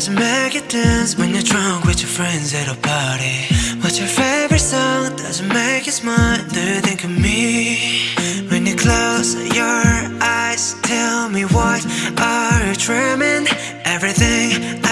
doesn't make you dance when you're drunk with your friends at a party? What's your favorite song? Doesn't make you smile. Do you think of me when you close your eyes? Tell me what are you dreaming? Everything I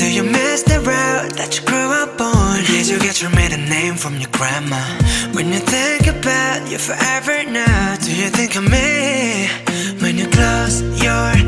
do you miss the road that you grew up on? Did you get your maiden name from your grandma? When you think about you forever now, do you think of me? When you close your